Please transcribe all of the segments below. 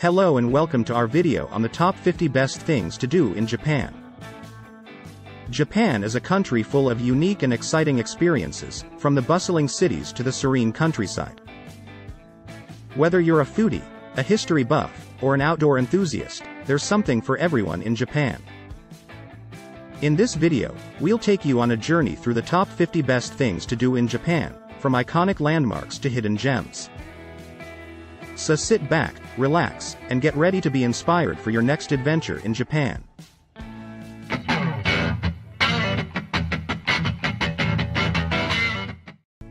Hello and welcome to our video on the top 50 best things to do in Japan. Japan is a country full of unique and exciting experiences, from the bustling cities to the serene countryside. Whether you're a foodie, a history buff, or an outdoor enthusiast, there's something for everyone in Japan. In this video, we'll take you on a journey through the top 50 best things to do in Japan, from iconic landmarks to hidden gems. So sit back, relax, and get ready to be inspired for your next adventure in Japan.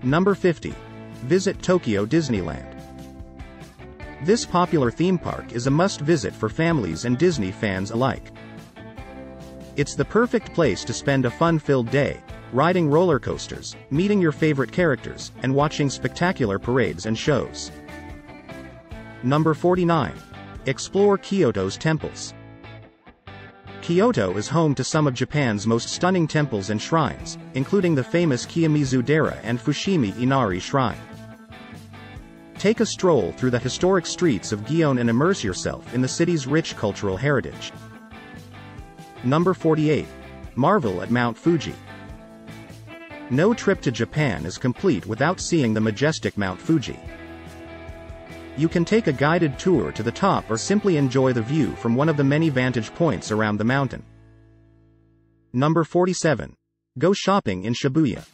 Number 50. Visit Tokyo Disneyland. This popular theme park is a must-visit for families and Disney fans alike. It's the perfect place to spend a fun-filled day, riding roller coasters, meeting your favorite characters, and watching spectacular parades and shows. Number 49. Explore Kyoto's temples. Kyoto is home to some of Japan's most stunning temples and shrines, including the famous Kiyomizu-dera and Fushimi Inari Shrine. Take a stroll through the historic streets of Gion and immerse yourself in the city's rich cultural heritage. Number 48. Marvel at Mount Fuji. No trip to Japan is complete without seeing the majestic Mount Fuji. You can take a guided tour to the top or simply enjoy the view from one of the many vantage points around the mountain. Number 47. Go shopping in Shibuya.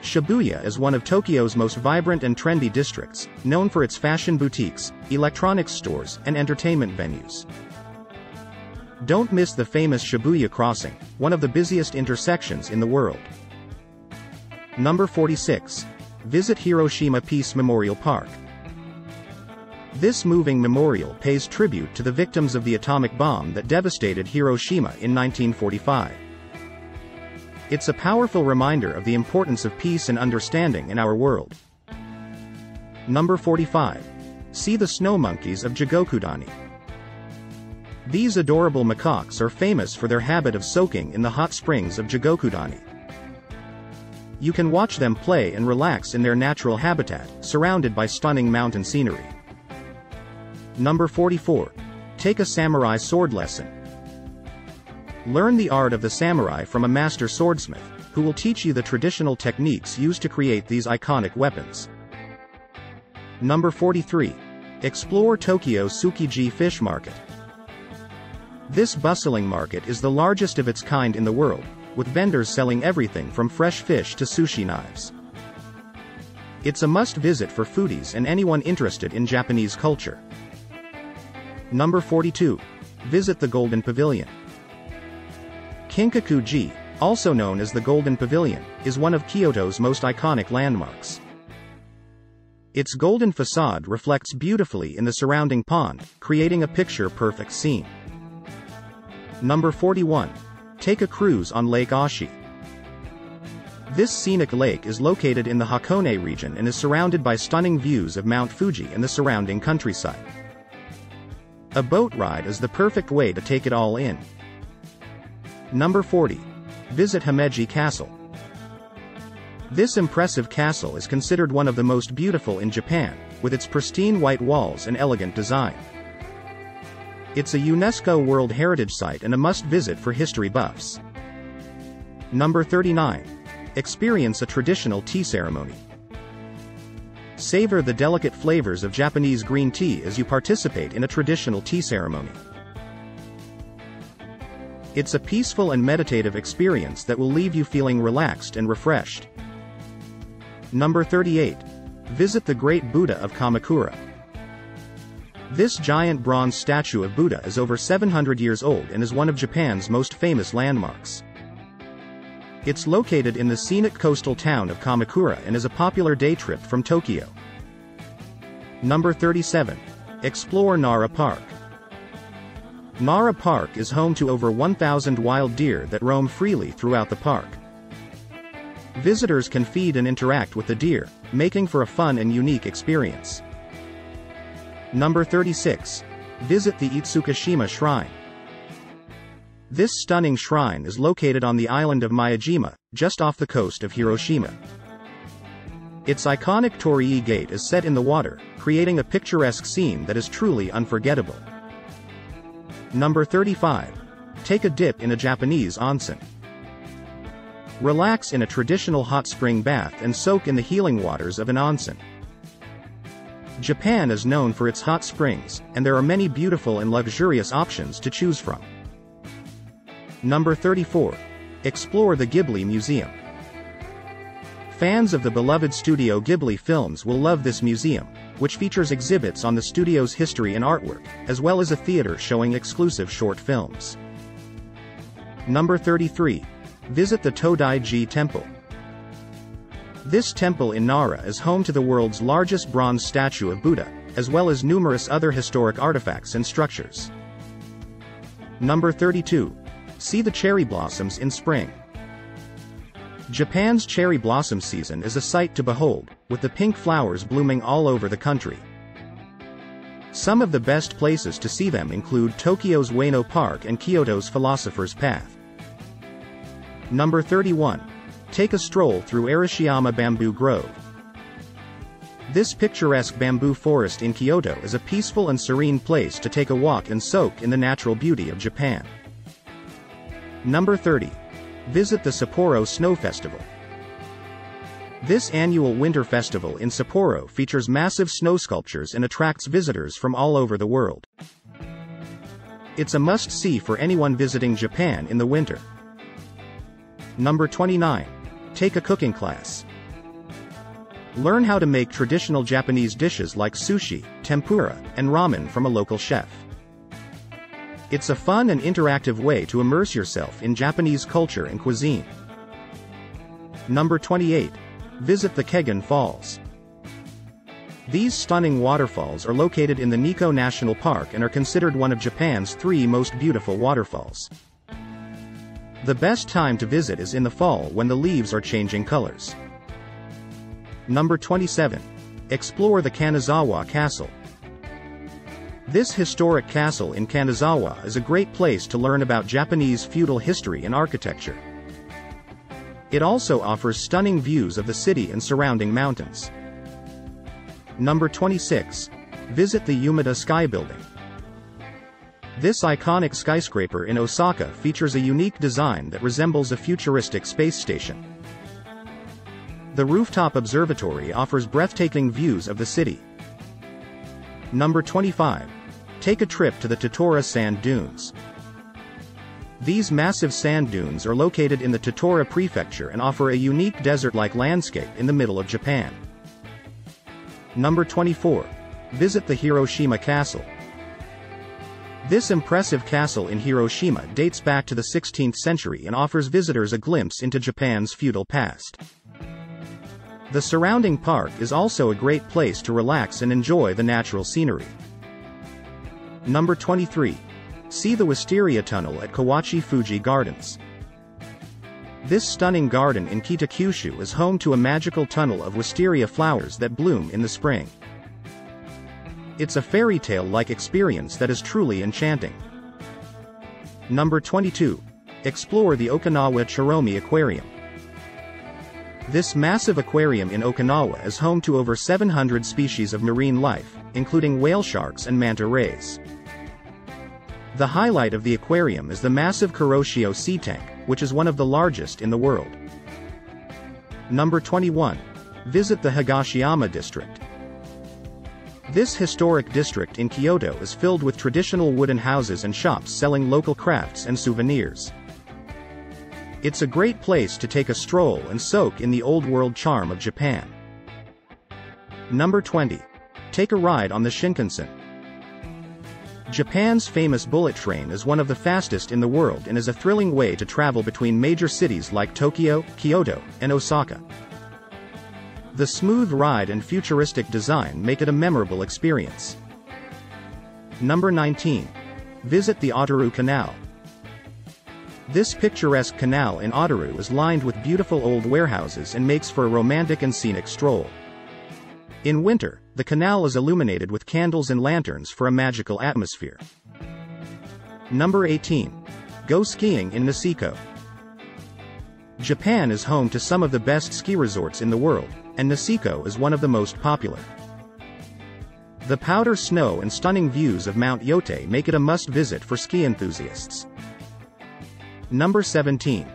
Shibuya is one of Tokyo's most vibrant and trendy districts, known for its fashion boutiques, electronics stores, and entertainment venues. Don't miss the famous Shibuya Crossing, one of the busiest intersections in the world. Number 46. Visit Hiroshima Peace Memorial Park. This moving memorial pays tribute to the victims of the atomic bomb that devastated Hiroshima in 1945. It's a powerful reminder of the importance of peace and understanding in our world. Number 45. See the snow monkeys of Jigokudani. These adorable macaques are famous for their habit of soaking in the hot springs of Jigokudani. You can watch them play and relax in their natural habitat, surrounded by stunning mountain scenery. Number 44. Take a samurai sword lesson. Learn the art of the samurai from a master swordsmith, who will teach you the traditional techniques used to create these iconic weapons. Number 43. Explore Tokyo's Tsukiji Fish Market. This bustling market is the largest of its kind in the world, with vendors selling everything from fresh fish to sushi knives. It's a must-visit for foodies and anyone interested in Japanese culture. Number 42. Visit the Golden Pavilion. Kinkaku-ji, also known as the Golden Pavilion, is one of Kyoto's most iconic landmarks. Its golden facade reflects beautifully in the surrounding pond, creating a picture-perfect scene. Number 41. Take a cruise on Lake Ashi. This scenic lake is located in the Hakone region and is surrounded by stunning views of Mount Fuji and the surrounding countryside. A boat ride is the perfect way to take it all in. Number 40. Visit Himeji Castle. This impressive castle is considered one of the most beautiful in Japan, with its pristine white walls and elegant design. It's a UNESCO World Heritage Site and a must-visit for history buffs. Number 39. Experience a traditional tea ceremony. Savor the delicate flavors of Japanese green tea as you participate in a traditional tea ceremony. It's a peaceful and meditative experience that will leave you feeling relaxed and refreshed. Number 38. Visit the Great Buddha of Kamakura. This giant bronze statue of Buddha is over 700 years old and is one of Japan's most famous landmarks. It's located in the scenic coastal town of Kamakura and is a popular day trip from Tokyo. Number 37. Explore Nara Park. Nara Park is home to over 1,000 wild deer that roam freely throughout the park. Visitors can feed and interact with the deer, making for a fun and unique experience. Number 36. Visit the Itsukushima Shrine. This stunning shrine is located on the island of Miyajima, just off the coast of Hiroshima. Its iconic Torii Gate is set in the water, creating a picturesque scene that is truly unforgettable. Number 35. Take a dip in a Japanese onsen. Relax in a traditional hot spring bath and soak in the healing waters of an onsen. Japan is known for its hot springs, and there are many beautiful and luxurious options to choose from. Number 34. Explore the Ghibli Museum. Fans of the beloved Studio Ghibli films will love this museum, which features exhibits on the studio's history and artwork, as well as a theater showing exclusive short films. Number 33. Visit the Todaiji Temple. This temple in Nara is home to the world's largest bronze statue of Buddha, as well as numerous other historic artifacts and structures. Number 32. See the cherry blossoms in spring. Japan's cherry blossom season is a sight to behold, with the pink flowers blooming all over the country. Some of the best places to see them include Tokyo's Ueno Park and Kyoto's Philosopher's Path. Number 31. Take a stroll through Arashiyama Bamboo Grove. This picturesque bamboo forest in Kyoto is a peaceful and serene place to take a walk and soak in the natural beauty of Japan. Number 30. Visit the Sapporo Snow Festival. This annual winter festival in Sapporo features massive snow sculptures and attracts visitors from all over the world. It's a must-see for anyone visiting Japan in the winter. Number 29. Take a cooking class. Learn how to make traditional Japanese dishes like sushi, tempura, and ramen from a local chef. It's a fun and interactive way to immerse yourself in Japanese culture and cuisine. Number 28. Visit the Kegon Falls. These stunning waterfalls are located in the Nikko National Park and are considered one of Japan's three most beautiful waterfalls. The best time to visit is in the fall when the leaves are changing colors. Number 27. Explore the Kanazawa Castle. This historic castle in Kanazawa is a great place to learn about Japanese feudal history and architecture. It also offers stunning views of the city and surrounding mountains. Number 26. Visit the Umeda Sky Building. This iconic skyscraper in Osaka features a unique design that resembles a futuristic space station. The rooftop observatory offers breathtaking views of the city. Number 25. Take a trip to the Tottori Sand Dunes. These massive sand dunes are located in the Tottori Prefecture and offer a unique desert-like landscape in the middle of Japan. Number 24. Visit the Hiroshima Castle. This impressive castle in Hiroshima dates back to the 16th century and offers visitors a glimpse into Japan's feudal past. The surrounding park is also a great place to relax and enjoy the natural scenery. Number 23. See the Wisteria Tunnel at Kawachi Fuji Gardens. This stunning garden in Kitakyushu is home to a magical tunnel of wisteria flowers that bloom in the spring. It's a fairy tale-like experience that is truly enchanting. Number 22. Explore the Okinawa Churaumi Aquarium. This massive aquarium in Okinawa is home to over 700 species of marine life, including whale sharks and manta rays. The highlight of the aquarium is the massive Kuroshio sea tank, which is one of the largest in the world. Number 21. Visit the Higashiyama district. This historic district in Kyoto is filled with traditional wooden houses and shops selling local crafts and souvenirs. It's a great place to take a stroll and soak in the old-world charm of Japan. Number 20. Take a ride on the Shinkansen. Japan's famous bullet train is one of the fastest in the world and is a thrilling way to travel between major cities like Tokyo, Kyoto, and Osaka. The smooth ride and futuristic design make it a memorable experience. Number 19. Visit the Otaru Canal. This picturesque canal in Otaru is lined with beautiful old warehouses and makes for a romantic and scenic stroll. In winter, the canal is illuminated with candles and lanterns for a magical atmosphere. Number 18. Go skiing in Niseko. Japan is home to some of the best ski resorts in the world, and Niseko is one of the most popular. The powder snow and stunning views of Mount Yotei make it a must-visit for ski enthusiasts. Number 17.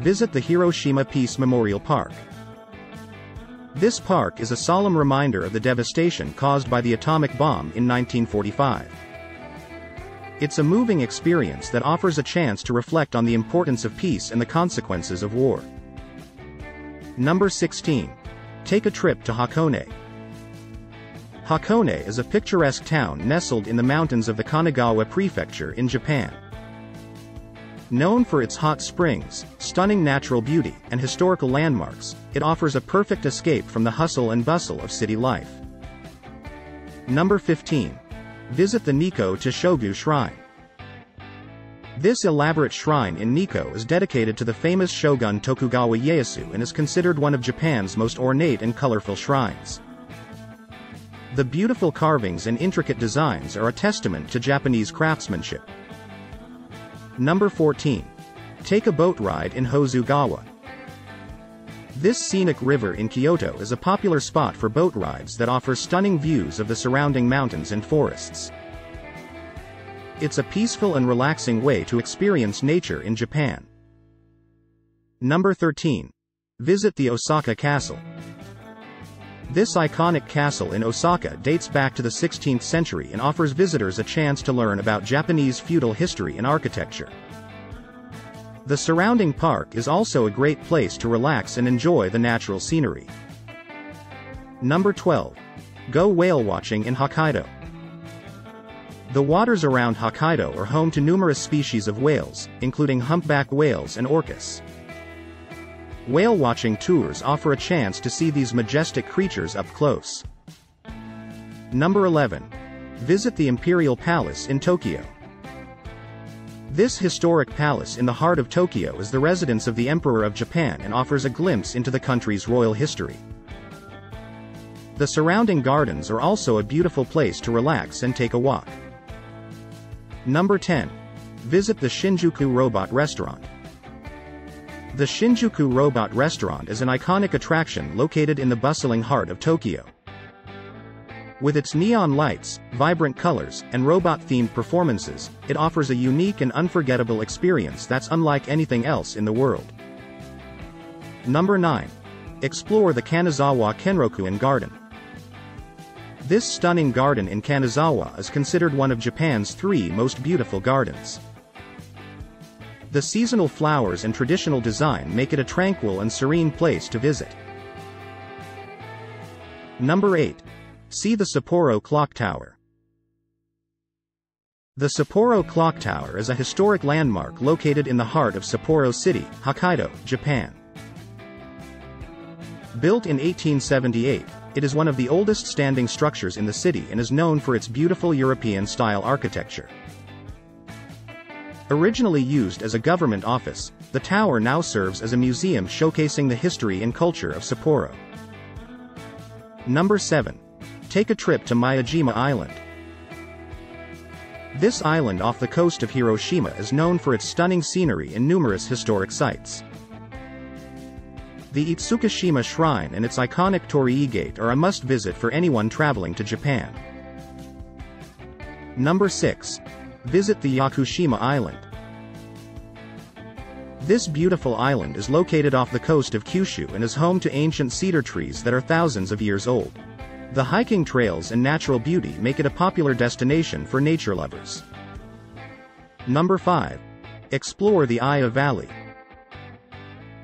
Visit the Hiroshima Peace Memorial Park. This park is a solemn reminder of the devastation caused by the atomic bomb in 1945. It's a moving experience that offers a chance to reflect on the importance of peace and the consequences of war. Number 16. Take a trip to Hakone. Hakone is a picturesque town nestled in the mountains of the Kanagawa Prefecture in Japan. Known for its hot springs, stunning natural beauty, and historical landmarks, it offers a perfect escape from the hustle and bustle of city life. Number 15. Visit the Nikko Toshogu Shrine. This elaborate shrine in Nikko is dedicated to the famous shogun Tokugawa Ieyasu and is considered one of Japan's most ornate and colorful shrines. The beautiful carvings and intricate designs are a testament to Japanese craftsmanship. Number 14. Take a boat ride in Hozugawa. This scenic river in Kyoto is a popular spot for boat rides that offer stunning views of the surrounding mountains and forests. It's a peaceful and relaxing way to experience nature in Japan. Number 13. Visit the Osaka Castle. This iconic castle in Osaka dates back to the 16th century and offers visitors a chance to learn about Japanese feudal history and architecture. The surrounding park is also a great place to relax and enjoy the natural scenery. Number 12. Go whale watching in Hokkaido. The waters around Hokkaido are home to numerous species of whales, including humpback whales and orcas. Whale watching tours offer a chance to see these majestic creatures up close. Number 11. Visit the Imperial Palace in Tokyo. This historic palace in the heart of Tokyo is the residence of the Emperor of Japan and offers a glimpse into the country's royal history. The surrounding gardens are also a beautiful place to relax and take a walk. Number 10. Visit the Shinjuku Robot Restaurant. The Shinjuku Robot Restaurant is an iconic attraction located in the bustling heart of Tokyo. With its neon lights, vibrant colors, and robot-themed performances, it offers a unique and unforgettable experience that's unlike anything else in the world. Number 9. Explore the Kanazawa Kenrokuen Garden. This stunning garden in Kanazawa is considered one of Japan's three most beautiful gardens. The seasonal flowers and traditional design make it a tranquil and serene place to visit. Number 8. See the Sapporo Clock Tower. The Sapporo Clock Tower is a historic landmark located in the heart of Sapporo City, Hokkaido, Japan. Built in 1878, it is one of the oldest standing structures in the city and is known for its beautiful European-style architecture. Originally used as a government office, the tower now serves as a museum showcasing the history and culture of Sapporo. Number 7. Take a trip to Miyajima Island. This island off the coast of Hiroshima is known for its stunning scenery and numerous historic sites. The Itsukushima Shrine and its iconic Torii Gate are a must-visit for anyone traveling to Japan. Number 6. Visit the Yakushima Island. This beautiful island is located off the coast of Kyushu and is home to ancient cedar trees that are thousands of years old. The hiking trails and natural beauty make it a popular destination for nature lovers. Number 5. Explore the Iya Valley.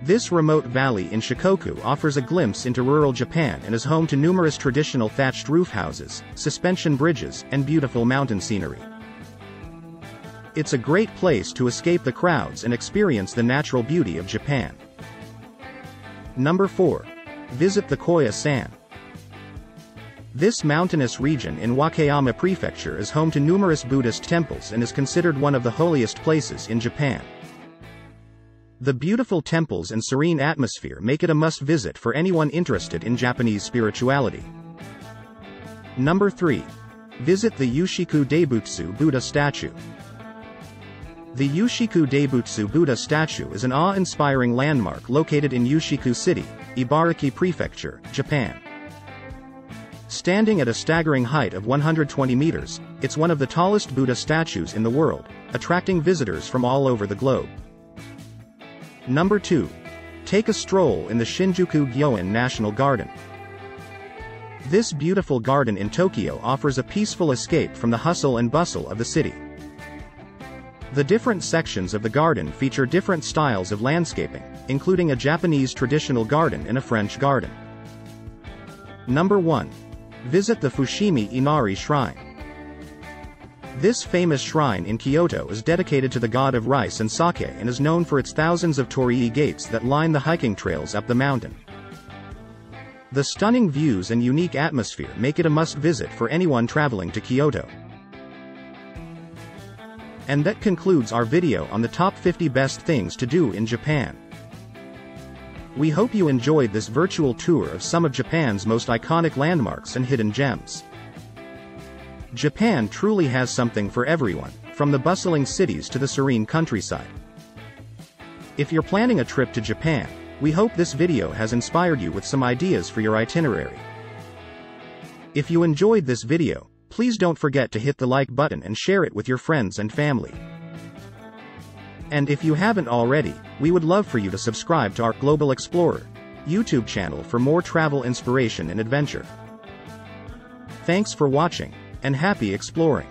This remote valley in Shikoku offers a glimpse into rural Japan and is home to numerous traditional thatched roof houses, suspension bridges, and beautiful mountain scenery. It's a great place to escape the crowds and experience the natural beauty of Japan. Number 4. Visit the Koya-san. This mountainous region in Wakayama Prefecture is home to numerous Buddhist temples and is considered one of the holiest places in Japan. The beautiful temples and serene atmosphere make it a must-visit for anyone interested in Japanese spirituality. Number 3. Visit the Ushiku Daibutsu Buddha statue. The Ushiku Daibutsu Buddha statue is an awe-inspiring landmark located in Ushiku City, Ibaraki Prefecture, Japan. Standing at a staggering height of 120 meters, it's one of the tallest Buddha statues in the world, attracting visitors from all over the globe. Number 2. Take a stroll in the Shinjuku Gyoen National Garden. This beautiful garden in Tokyo offers a peaceful escape from the hustle and bustle of the city. The different sections of the garden feature different styles of landscaping, including a Japanese traditional garden and a French garden. Number 1. Visit the Fushimi Inari Shrine. This famous shrine in Kyoto is dedicated to the god of rice and sake and is known for its thousands of torii gates that line the hiking trails up the mountain. The stunning views and unique atmosphere make it a must-visit for anyone traveling to Kyoto. And that concludes our video on the top 50 best things to do in Japan. We hope you enjoyed this virtual tour of some of Japan's most iconic landmarks and hidden gems. Japan truly has something for everyone, from the bustling cities to the serene countryside. If you're planning a trip to Japan, we hope this video has inspired you with some ideas for your itinerary. If you enjoyed this video, please don't forget to hit the like button and share it with your friends and family. And if you haven't already, we would love for you to subscribe to our Global Explorer YouTube channel for more travel inspiration and adventure. Thanks for watching, and happy exploring!